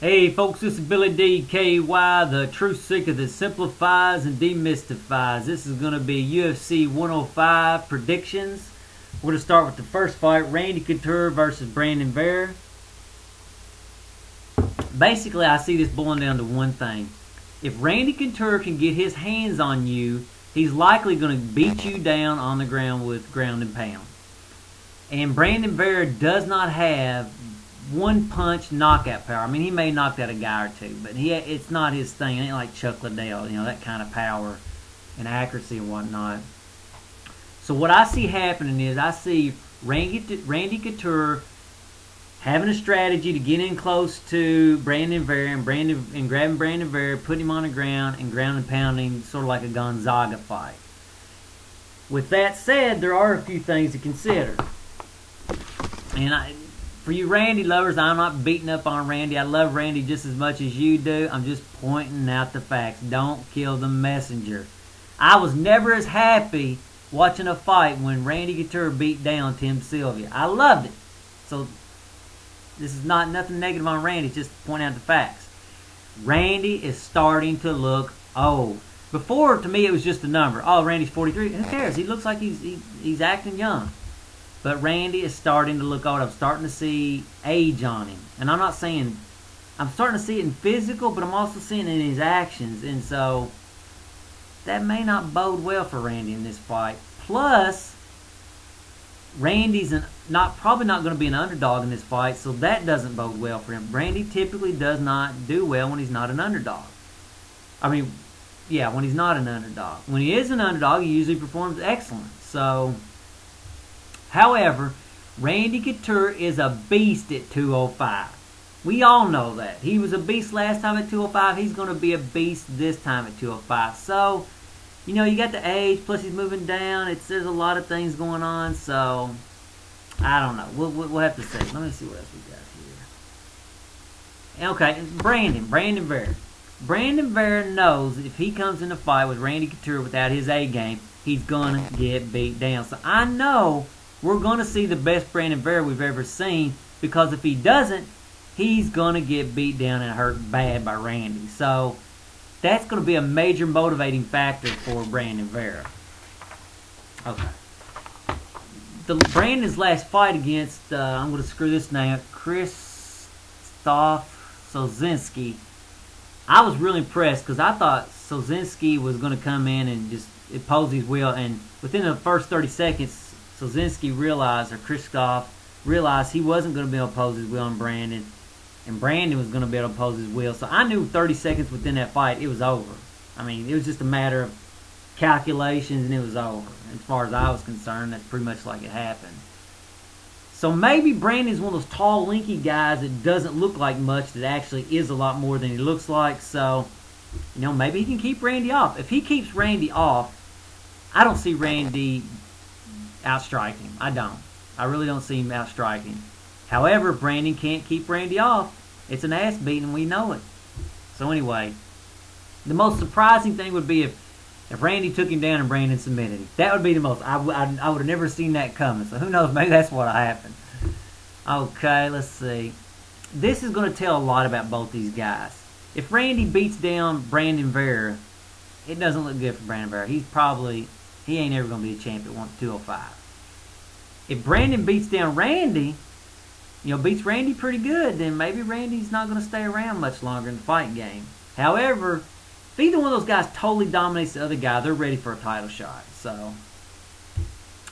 Hey folks, this is Billy DKY, the truth seeker that simplifies and demystifies. This is going to be UFC 105 predictions. We're going to start with the first fight, Randy Couture versus Brandon Vera. Basically, I see this boiling down to one thing. If Randy Couture can get his hands on you, he's likely going to beat you down on the ground with ground and pound. And Brandon Vera does not have one punch knockout power. I mean, he may knock out a guy or two, but he it's not his thing. It ain't like Chuck Liddell, you know, that kind of power and accuracy and whatnot. So what I see happening is I see Randy, Randy Couture having a strategy to get in close to Brandon Vera and Brandon and grabbing Brandon Vera, putting him on the ground and ground and pounding, sort of like a Gonzaga fight. With that said, there are a few things to consider. And I, for you Randy lovers, I'm not beating up on Randy. I love Randy just as much as you do. I'm just pointing out the facts. Don't kill the messenger. I was never as happy watching a fight when Randy Couture beat down Tim Sylvia. I loved it. So this is not nothing negative on Randy, just point out the facts. Randy is starting to look old. Before, to me, it was just a number. Oh, Randy's 43. Who cares? He looks like he's he, he's acting young. But Randy is starting to look old. I'm starting to see age on him. And I'm not saying, I'm starting to see it in physical, but I'm also seeing it in his actions. And so, that may not bode well for Randy in this fight. Plus, Randy's an, not probably not going to be an underdog in this fight, so that doesn't bode well for him. Randy typically does not do well when he's not an underdog. I mean, yeah, when he's not an underdog. When he is an underdog, he usually performs excellent. So, However, Randy Couture is a beast at 205. We all know that. He was a beast last time at 205. He's going to be a beast this time at 205. So, you know, you got the age, plus he's moving down. It's There's a lot of things going on, so I don't know. We'll, we'll have to see. Let me see what else we got here. Okay, Brandon. Brandon Vera. Brandon Vera knows if he comes in a fight with Randy Couture without his A game, he's going to get beat down. So I know we're going to see the best Brandon Vera we've ever seen because if he doesn't, he's going to get beat down and hurt bad by Randy. So that's going to be a major motivating factor for Brandon Vera. Okay. The Brandon's last fight against, uh, I'm going to screw this name up, Krzysztof Soszynski. I was really impressed because I thought Soszynski was going to come in and just impose his will, and within the first 30 seconds, Soszynski realized, or Krzysztof realized he wasn't going to be able to oppose his will on Brandon, and Brandon was going to be able to oppose his will. So I knew 30 seconds within that fight, it was over. I mean, it was just a matter of calculations, and it was over. As far as I was concerned, that's pretty much like it happened. So maybe Brandon's one of those tall, linky guys that doesn't look like much, that actually is a lot more than he looks like. So, you know, maybe he can keep Randy off. If he keeps Randy off, I don't see Randy outstrike him. I don't. I really don't see him outstriking. However, Brandon can't keep Randy off. It's an ass beating, we know it. So anyway, the most surprising thing would be if, if Randy took him down and Brandon submitted him. That would be the most. I, I, I would have never seen that coming. So who knows? Maybe that's what happened. Okay, let's see. This is going to tell a lot about both these guys. If Randy beats down Brandon Vera, it doesn't look good for Brandon Vera. He's probably he ain't ever going to be a champion at 205. If Brandon beats down Randy, you know, beats Randy pretty good, then maybe Randy's not going to stay around much longer in the fight game. However, if either one of those guys totally dominates the other guy, they're ready for a title shot. So,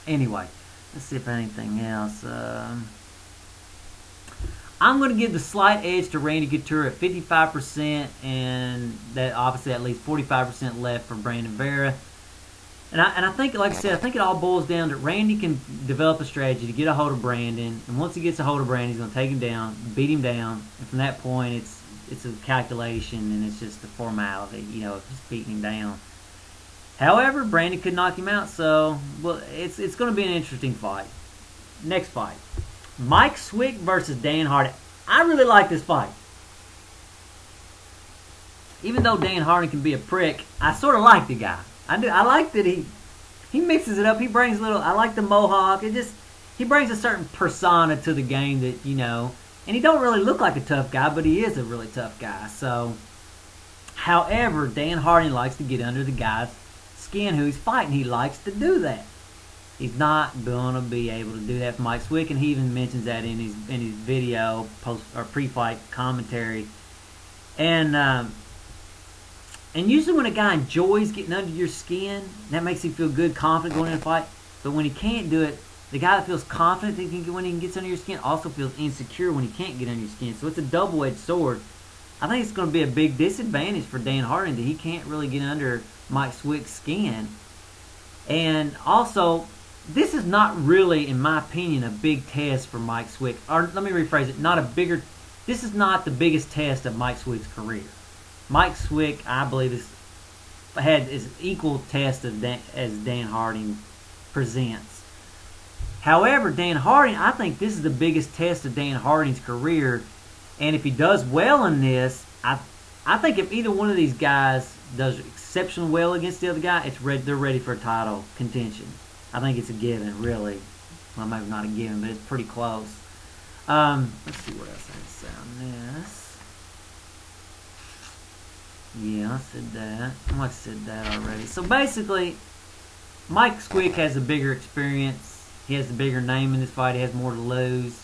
anyway, let's see if anything else. Um, I'm going to give the slight edge to Randy Couture at 55%, and that obviously at least 45% left for Brandon Vera. And I, and I think, like I said, I think it all boils down to Randy can develop a strategy to get a hold of Brandon, and once he gets a hold of Brandon, he's going to take him down, beat him down, and from that point, it's it's a calculation and it's just a formality, you know, just beating him down. However, Brandon could knock him out, so well, it's it's going to be an interesting fight. Next fight, Mike Swick versus Dan Hardy. I really like this fight. Even though Dan Hardy can be a prick, I sort of like the guy. I do. I like that he he mixes it up. He brings a little. I like the mohawk. It just he brings a certain persona to the game that you know. And he don't really look like a tough guy, but he is a really tough guy. So, however, Dan Harding likes to get under the guy's skin who he's fighting. He likes to do that. He's not gonna be able to do that for Mike Swick, and he even mentions that in his in his video post or pre-fight commentary. And um, and usually when a guy enjoys getting under your skin, that makes him feel good, confident going in a fight. But when he can't do it, the guy that feels confident that he can, when he gets under your skin also feels insecure when he can't get under your skin. So it's a double-edged sword. I think it's going to be a big disadvantage for Dan Harding that he can't really get under Mike Swick's skin. And also, this is not really, in my opinion, a big test for Mike Swick. Or let me rephrase it: not a bigger. This is not the biggest test of Mike Swick's career. Mike Swick, I believe, is had is equal test Dan, as Dan Harding presents. However, Dan Harding, I think this is the biggest test of Dan Harding's career, and if he does well in this, I I think if either one of these guys does exceptionally well against the other guy, it's ready, they're ready for a title contention. I think it's a given, really. Well, maybe not a given, but it's pretty close. Um, let's see what else I can say on this. Yeah, I said that. I said that already. So basically, Mike Swick has a bigger experience. He has a bigger name in this fight. He has more to lose.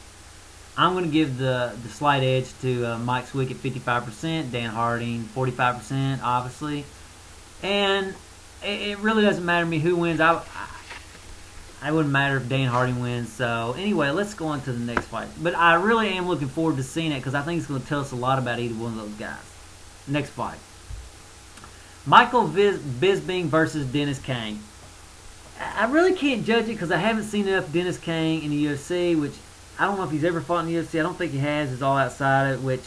I'm going to give the, the slight edge to uh, Mike Swick at 55%, Dan Harding 45%, obviously. And it, it, really doesn't matter to me who wins. I, I, it wouldn't matter if Dan Harding wins. So anyway, let's go on to the next fight. But I really am looking forward to seeing it because I think it's going to tell us a lot about either one of those guys. Next fight. Michael Bisping versus Dennis Kane. I really can't judge it because I haven't seen enough Dennis Kane in the UFC, which I don't know if he's ever fought in the UFC. I don't think he has. It's all outside it, which,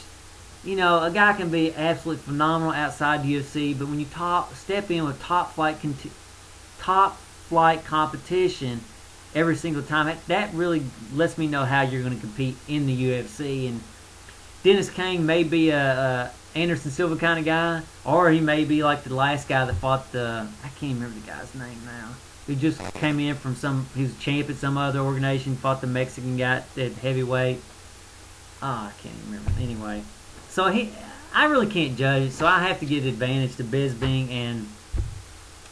you know, a guy can be absolutely phenomenal outside the UFC, but when you top step in with top flight top flight competition every single time, that, that really lets me know how you're going to compete in the UFC. And Dennis Kane may be a, a Anderson Silva kind of guy, or he may be like the last guy that fought the I can't remember the guy's name now. Who just came in from some he was a champ at some other organization, fought the Mexican guy at heavyweight. Oh, I can't remember. Anyway, so he I really can't judge, so I have to give advantage to Bisping and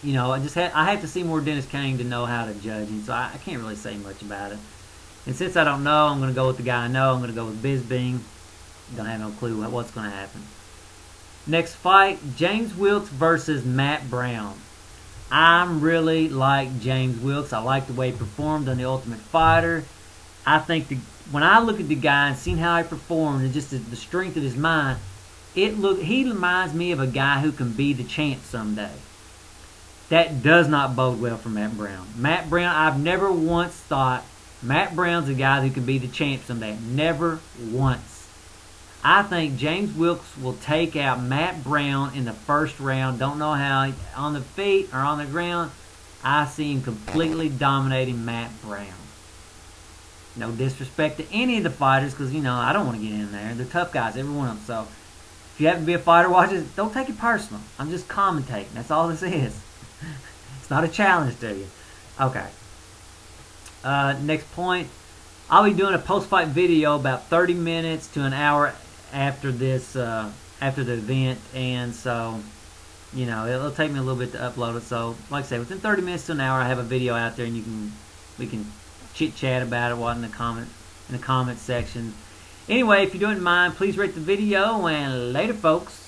you know, I just have, I have to see more Dennis Kane to know how to judge him, so I, I can't really say much about it. And since I don't know, I'm going to go with the guy I know. I'm going to go with Bisping. Don't have no clue what's going to happen. Next fight, James Wilks versus Matt Brown. I'm really like James Wilks. I like the way he performed on The Ultimate Fighter. I think the, when I look at the guy and seeing how he performed and just the, the strength of his mind, it look he reminds me of a guy who can be the champ someday. That does not bode well for Matt Brown. Matt Brown, I've never once thought Matt Brown's a guy who can be the champ someday. Never once. I think James Wilks will take out Matt Brown in the first round. Don't know how on the feet or on the ground. I see him completely dominating Matt Brown. No disrespect to any of the fighters because, you know, I don't want to get in there. They're tough guys, every one of them. So if you happen to be a fighter watching, don't take it personal. I'm just commentating. That's all this is. it's not a challenge to you. Okay. Uh, next point. I'll be doing a post-fight video about 30 minutes to an hour after this uh, after the event, and so you know it'll take me a little bit to upload it. So like I say, within 30 minutes to an hour, I have a video out there, and you can we can chit chat about it while in the comment in the comment section. Anyway, if you don't mind, please rate the video, and later, folks.